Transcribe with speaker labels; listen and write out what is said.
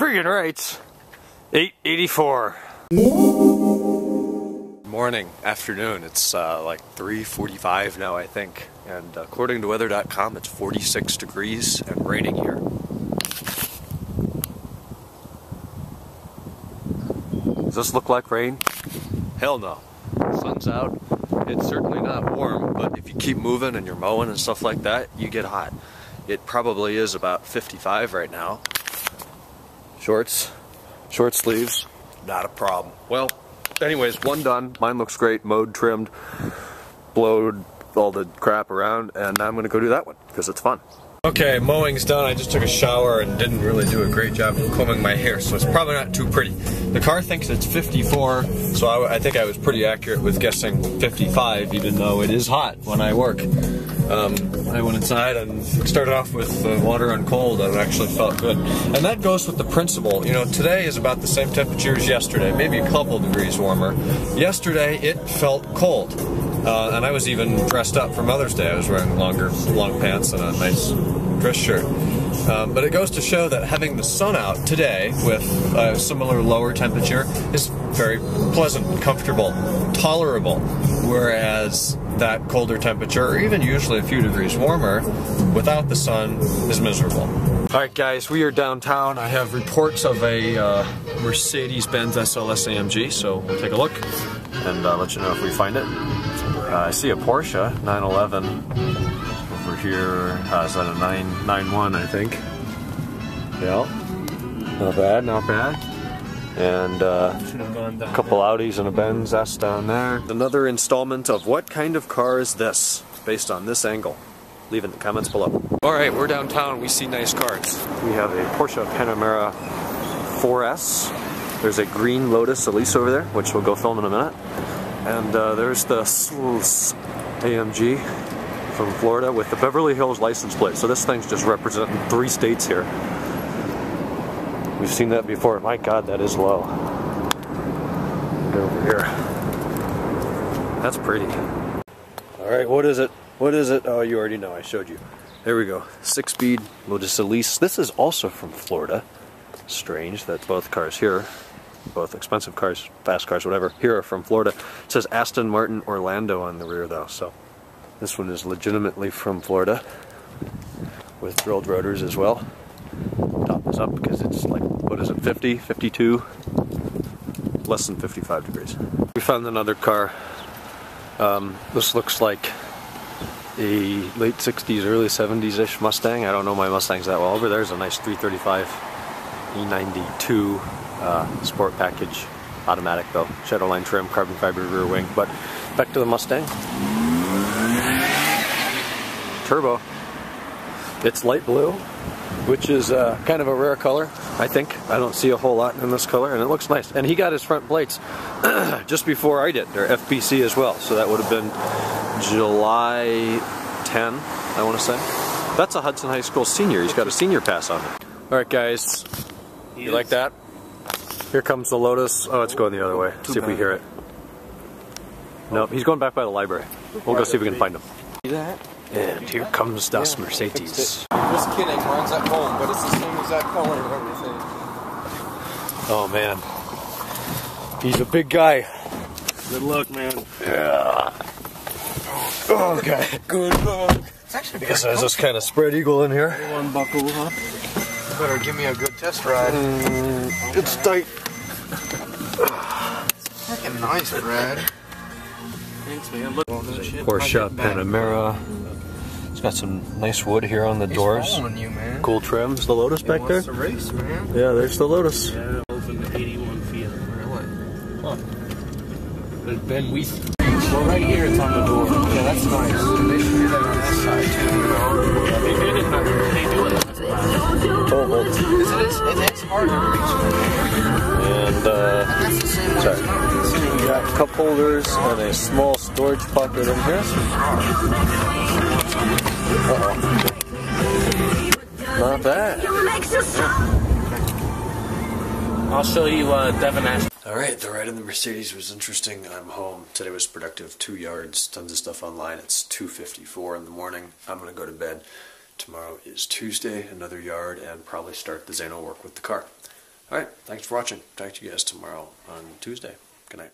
Speaker 1: friggin' right. 884. Morning, afternoon. It's uh, like 3.45 now, I think. And according to weather.com, it's 46 degrees and raining here. Does this look like rain? Hell no. Sun's out. It's certainly not warm, but if you keep moving and you're mowing and stuff like that, you get hot. It probably is about 55 right now. Shorts, short sleeves, not a problem. Well, anyways, one done. Mine looks great, mowed, trimmed, blowed all the crap around, and I'm gonna go do that one because it's fun. Okay, mowing's done. I just took a shower and didn't really do a great job of combing my hair, so it's probably not too pretty. The car thinks it's 54, so I, I think I was pretty accurate with guessing 55, even though it is hot when I work. Um, I went inside and started off with uh, water on cold and it actually felt good. And that goes with the principle. You know, today is about the same temperature as yesterday, maybe a couple degrees warmer. Yesterday it felt cold. Uh, and I was even dressed up for Mother's Day. I was wearing longer, long pants and a nice dress shirt. Um, but it goes to show that having the sun out today with a similar lower temperature is very pleasant, comfortable, tolerable. Whereas that colder temperature, or even usually a few degrees warmer, without the sun is miserable. Alright guys, we are downtown. I have reports of a uh, Mercedes-Benz SLS AMG, so we'll take a look and uh, let you know if we find it. Uh, I see a Porsche 911 over here. Uh, is that a 991, I think? Yeah. Not bad, not bad. And uh, a couple Audis and a Benz S down there. Another installment of what kind of car is this? Based on this angle. Leave in the comments below. Alright, we're downtown. We see nice cars. We have a Porsche Panamera 4S. There's a green Lotus Elise over there, which we'll go film in a minute. And uh, there's the SLS AMG from Florida with the Beverly Hills license plate. So this thing's just representing three states here. We've seen that before. My God, that is low. Over here. That's pretty. All right, what is it? What is it? Oh, you already know. I showed you. There we go. Six-speed Lotus Elise. This is also from Florida. Strange that both cars here both expensive cars, fast cars, whatever, here are from Florida. It says Aston Martin Orlando on the rear though, so this one is legitimately from Florida with drilled rotors as well. Top is up because it's like, what is it, 50, 52? Less than 55 degrees. We found another car. Um, this looks like a late 60s, early 70s-ish Mustang. I don't know my Mustangs that well. Over there's a nice 335 E92 uh, sport package, automatic though, Shadowline trim, carbon fiber rear wing. But back to the Mustang. Turbo. It's light blue, which is uh, kind of a rare color, I think. I don't see a whole lot in this color, and it looks nice. And he got his front plates just before I did. They're FPC as well, so that would have been July 10, I want to say. That's a Hudson High School senior. He's got a senior pass on it. All right, guys. You like that? Here comes the Lotus. Oh, it's going the other way. See if we hear it. Nope, he's going back by the library. We'll go see if we can find him.
Speaker 2: See that?
Speaker 1: And here comes Das Mercedes.
Speaker 2: Just kidding, mine's at home, but it's the same exact color and everything.
Speaker 1: Oh man. He's a big guy.
Speaker 2: Good luck, man.
Speaker 1: Yeah. Oh, Okay.
Speaker 2: Good luck. It's actually
Speaker 1: Guess there's this kind of spread eagle in here.
Speaker 2: one buckle, huh? You better give me a good test ride.
Speaker 1: Mm, it's tight.
Speaker 2: Freaking nice, Brad. Thanks, man. Look, all this.
Speaker 1: Porsche
Speaker 2: I back.
Speaker 1: Panamera. It's got some nice wood here on the
Speaker 2: He's
Speaker 1: doors.
Speaker 2: following you, man.
Speaker 1: Cool trims. The Lotus
Speaker 2: He
Speaker 1: back there.
Speaker 2: wants to race, man.
Speaker 1: Yeah, there's the Lotus.
Speaker 3: Yeah, open 81 Fiat.
Speaker 2: Really?
Speaker 3: Huh. But Ben we Well, right here it's on the door.
Speaker 2: Yeah, that's nice. They should do that on that side too. You know?
Speaker 3: Yeah, they did it. They do it. on this side.
Speaker 1: Oh,
Speaker 2: It's, it's, it is hard to reach.
Speaker 1: and uh,
Speaker 2: That's the same.
Speaker 1: Sorry. Cup holders and a small storage pocket in here. Uh-oh. Not bad.
Speaker 3: I'll show you uh, Devin Ash.
Speaker 1: Alright, the ride in the Mercedes was interesting. I'm home. Today was productive. Two yards, tons of stuff online. It's 2.54 in the morning. I'm going to go to bed. Tomorrow is Tuesday, another yard, and probably start the Zano work with the car. All right, thanks for watching. Talk to you guys tomorrow on Tuesday. Good night.